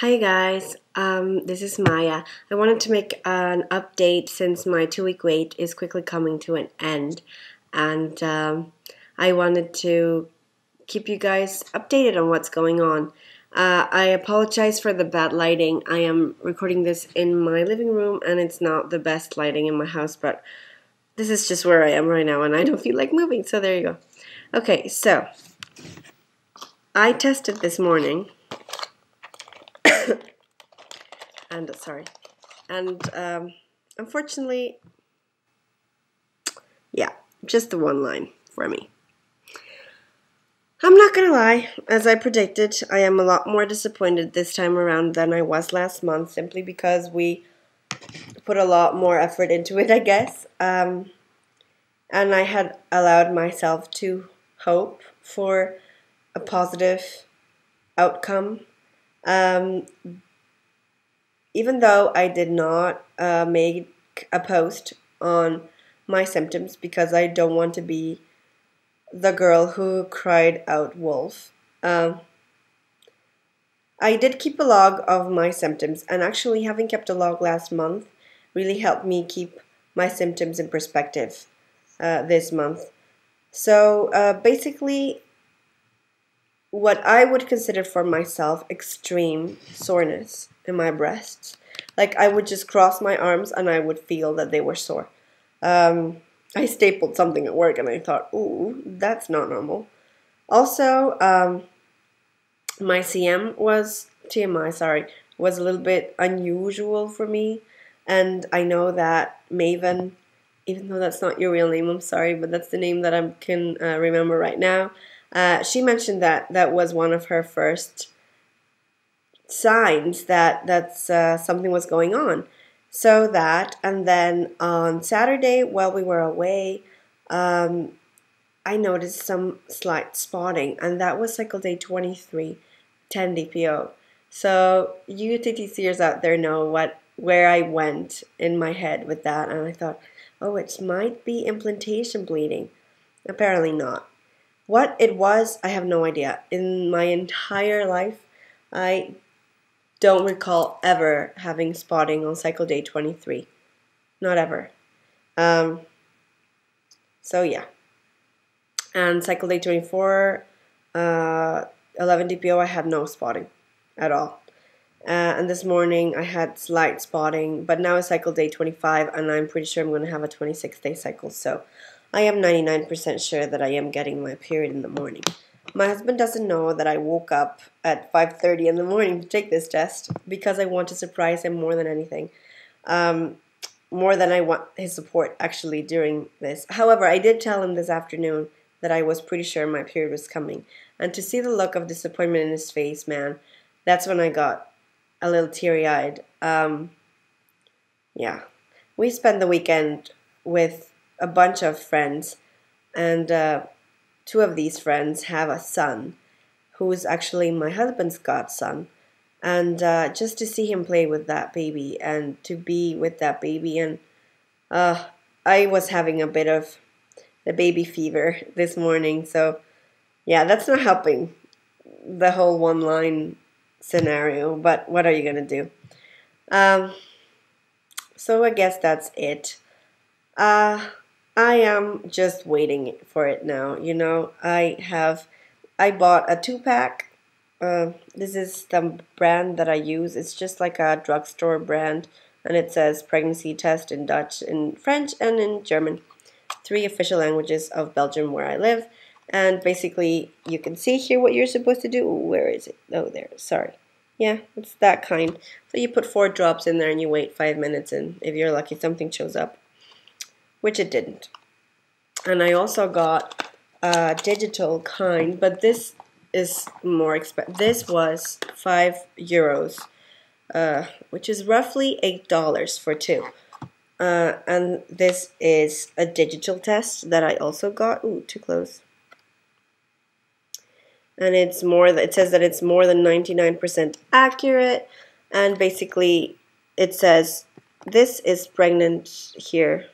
Hi guys, um, this is Maya. I wanted to make an update since my two week wait is quickly coming to an end and um, I wanted to keep you guys updated on what's going on. Uh, I apologize for the bad lighting. I am recording this in my living room and it's not the best lighting in my house but this is just where I am right now and I don't feel like moving so there you go. Okay, so I tested this morning and sorry, and um, unfortunately, yeah, just the one line for me. I'm not gonna lie, as I predicted, I am a lot more disappointed this time around than I was last month, simply because we put a lot more effort into it, I guess. Um, and I had allowed myself to hope for a positive outcome. Um, even though I did not uh, make a post on my symptoms because I don't want to be the girl who cried out wolf. Um, I did keep a log of my symptoms, and actually, having kept a log last month really helped me keep my symptoms in perspective uh, this month. So uh, basically, what I would consider for myself extreme soreness in my breasts. Like I would just cross my arms and I would feel that they were sore. Um, I stapled something at work and I thought, ooh, that's not normal. Also, um, my CM was, TMI, sorry, was a little bit unusual for me. And I know that Maven, even though that's not your real name, I'm sorry, but that's the name that I can uh, remember right now. Uh, she mentioned that that was one of her first signs that that's uh, something was going on. So that, and then on Saturday while we were away, um, I noticed some slight spotting, and that was cycle day 23, 10 DPO. So you TTCers out there know what where I went in my head with that, and I thought, oh, it might be implantation bleeding. Apparently not. What it was, I have no idea. In my entire life, I don't recall ever having spotting on cycle day 23. Not ever. Um, so yeah. And cycle day 24, uh, 11 DPO, I had no spotting at all. Uh, and this morning I had slight spotting, but now it's cycle day 25, and I'm pretty sure I'm going to have a 26 day cycle. So I am 99% sure that I am getting my period in the morning. My husband doesn't know that I woke up at 5:30 in the morning to take this test because I want to surprise him more than anything. Um, more than I want his support actually during this. However, I did tell him this afternoon that I was pretty sure my period was coming. And to see the look of disappointment in his face, man, that's when I got a little teary eyed. Um, yeah. We spent the weekend with a bunch of friends, and uh, two of these friends have a son who is actually my husband's godson. And uh, just to see him play with that baby and to be with that baby, and uh, I was having a bit of the baby fever this morning. So, yeah, that's not helping the whole one line scenario, but what are you going to do? Um, so, I guess that's it. Uh, I am just waiting for it now. You know, I have, I bought a two pack. Uh, this is the brand that I use. It's just like a drugstore brand, and it says pregnancy test in Dutch, in French, and in German. Three official languages of Belgium where I live. And basically, you can see here what you're supposed to do. Where is it? Oh, there. Sorry. Yeah, it's that kind. So you put four drops in there and you wait five minutes, and if you're lucky, something shows up which it didn't. And I also got a digital kind, but this is more expensive. This was five euros, uh, which is roughly eight dollars for two. Uh, and this is a digital test that I also got. Ooh, too close. And it's more. It says that it's more than ninety nine percent accurate, and basically, it says this is pregnant here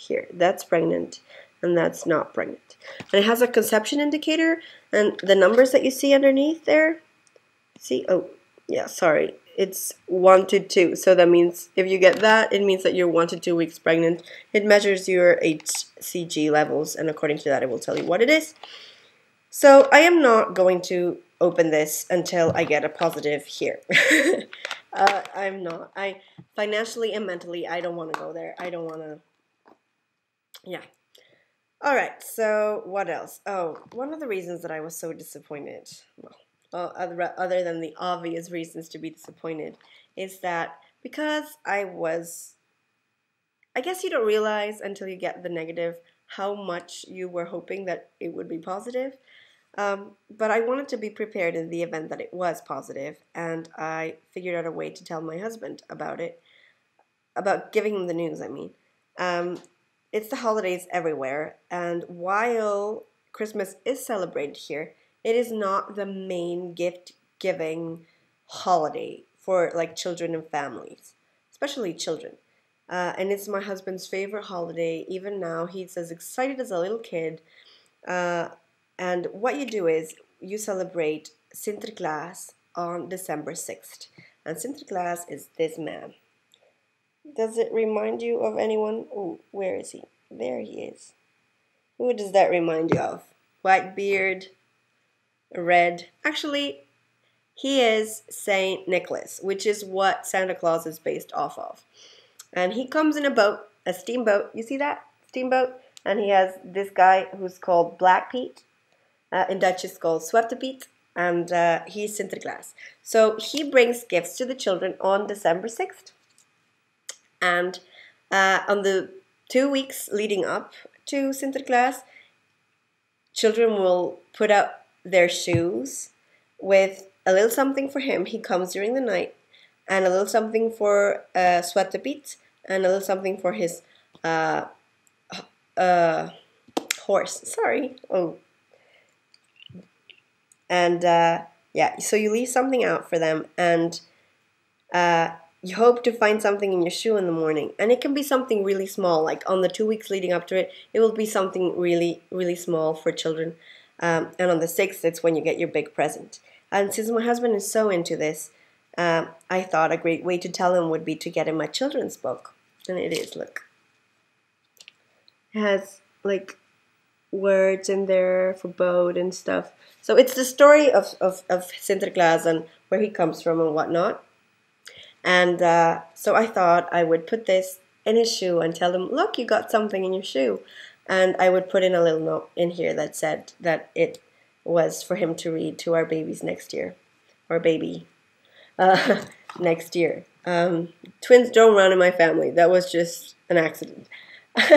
here. That's pregnant and that's not pregnant. And it has a conception indicator and the numbers that you see underneath there, see, oh, yeah, sorry. it's one to two. So that means if you get that, it means that you're one to two weeks pregnant. It measures your HCG levels, and according to that, it will tell you what it is. So I am not going to open this until I get a positive here. uh, I'm not. I financially and mentally, I don't want to go there. I don't want to. Yeah. All right. So what else? Oh, one of the reasons that I was so disappointed. Well, other other than the obvious reasons to be disappointed, is that because I was. I guess you don't realize until you get the negative how much you were hoping that it would be positive. Um, but I wanted to be prepared in the event that it was positive, and I figured out a way to tell my husband about it, about giving him the news, I mean. Um, it's the holidays everywhere, and while Christmas is celebrated here, it is not the main gift giving holiday for like children and families, especially children. Uh, and it's my husband's favorite holiday. Even now, he's as excited as a little kid. Uh, and what you do is you celebrate Sinterklaas on December 6th. And Sinterklaas is this man. Does it remind you of anyone? Oh, where is he? There he is. Who does that remind you of? White beard, red. Actually, he is Saint Nicholas, which is what Santa Claus is based off of. And he comes in a boat, a steamboat. You see that? Steamboat. And he has this guy who's called Black Pete uh, in Dutch it's called Zwarte Piet, and uh, he's Sinterklaas. So he brings gifts to the children on December 6th. And uh, on the two weeks leading up to Sinterklaas, children will put up their shoes with a little something for him. He comes during the night, and a little something for uh, Piet, and a little something for his uh, uh, horse. Sorry. Oh, and uh, yeah, so you leave something out for them, and uh, you hope to find something in your shoe in the morning. And it can be something really small, like on the two weeks leading up to it, it will be something really, really small for children. Um, and on the sixth, it's when you get your big present. And since my husband is so into this, uh, I thought a great way to tell him would be to get him my children's book. And it is, look. It has like words in there for boat and stuff. So it's the story of, of, of Sinterklaas and where he comes from and whatnot. And uh, so I thought I would put this in his shoe and tell him, look, you got something in your shoe. And I would put in a little note in here that said that it was for him to read to our babies next year, or baby uh, next year. Um, twins don't run in my family. That was just an accident.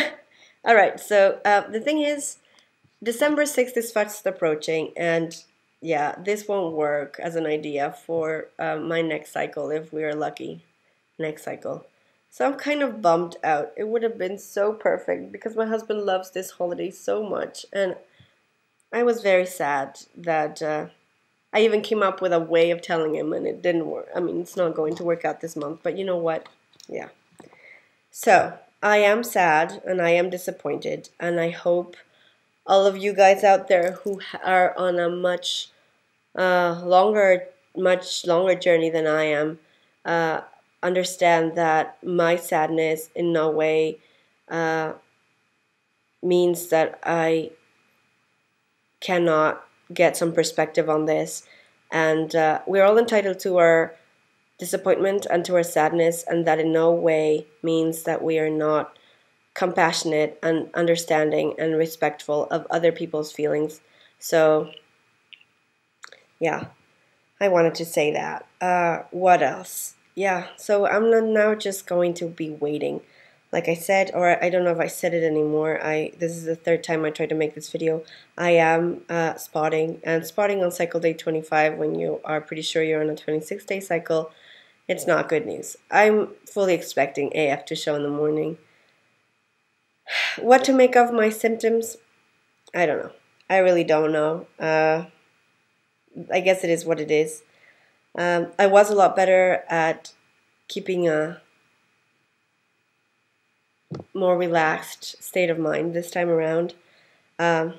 All right, so uh, the thing is, December 6th is fast approaching, and yeah, this won't work as an idea for uh, my next cycle if we are lucky. Next cycle. So I'm kind of bummed out. It would have been so perfect because my husband loves this holiday so much, and I was very sad that uh, I even came up with a way of telling him, and it didn't work. I mean, it's not going to work out this month, but you know what? Yeah. So I am sad and I am disappointed, and I hope all of you guys out there who are on a much uh, longer, much longer journey than I am, uh, understand that my sadness in no way uh, means that I cannot get some perspective on this. And uh, we're all entitled to our disappointment and to our sadness, and that in no way means that we are not compassionate and understanding and respectful of other people's feelings. So, yeah, I wanted to say that. Uh, what else? Yeah, so I'm now just going to be waiting. Like I said, or I don't know if I said it anymore. I this is the third time I tried to make this video. I am uh, spotting and spotting on cycle day 25 when you are pretty sure you're on a 26 day cycle. It's not good news. I'm fully expecting AF to show in the morning. What to make of my symptoms? I don't know. I really don't know. Uh, I guess it is what it is. Um, I was a lot better at keeping a more relaxed state of mind this time around. Um,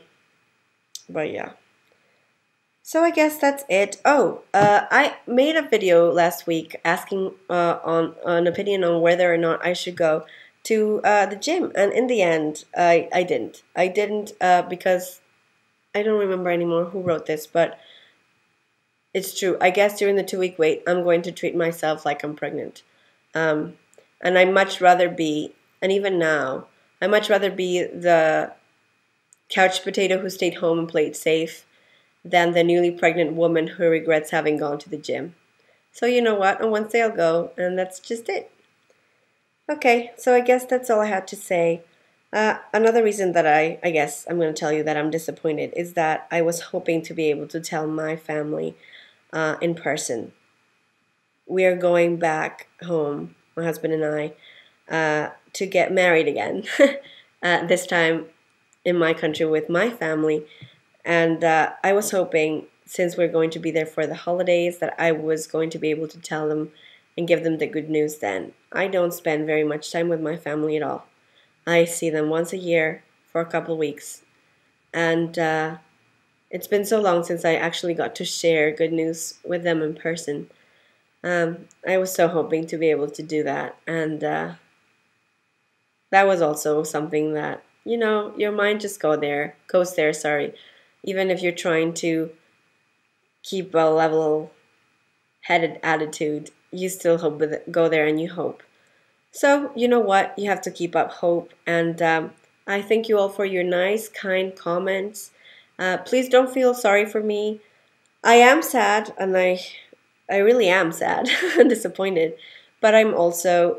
but yeah. So I guess that's it. Oh, uh, I made a video last week asking uh, on an opinion on whether or not I should go to uh, the gym, and in the end, I I didn't. I didn't uh, because I don't remember anymore who wrote this, but it's true. I guess during the two week wait, I'm going to treat myself like I'm pregnant, um, and I much rather be, and even now, I much rather be the couch potato who stayed home and played safe than the newly pregnant woman who regrets having gone to the gym. So you know what? On Wednesday I'll go, and that's just it. Okay, so I guess that's all I had to say. Uh, another reason that I, I guess I'm going to tell you that I'm disappointed is that I was hoping to be able to tell my family uh, in person. We are going back home, my husband and I, uh, to get married again. Uh, this time in my country with my family. And uh, I was hoping, since we're going to be there for the holidays, that I was going to be able to tell them and give them the good news then. I don't spend very much time with my family at all. I see them once a year for a couple of weeks. And uh, it's been so long since I actually got to share good news with them in person. Um, I was so hoping to be able to do that. And uh, that was also something that, you know, your mind just go there, goes there, sorry, even if you're trying to keep a level headed attitude, you still hope it, go there and you hope. So, you know what? You have to keep up hope. And um, I thank you all for your nice, kind comments. Uh, please don't feel sorry for me. I am sad, and I, I really am sad and disappointed. But I'm also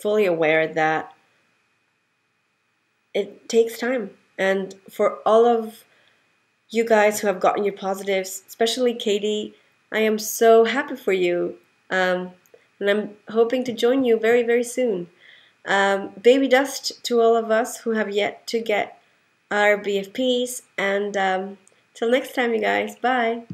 fully aware that it takes time. And for all of you guys who have gotten your positives, especially Katie. I am so happy for you. Um, and I'm hoping to join you very, very soon. Um, baby dust to all of us who have yet to get our BFPs. And um, till next time, you guys. Bye.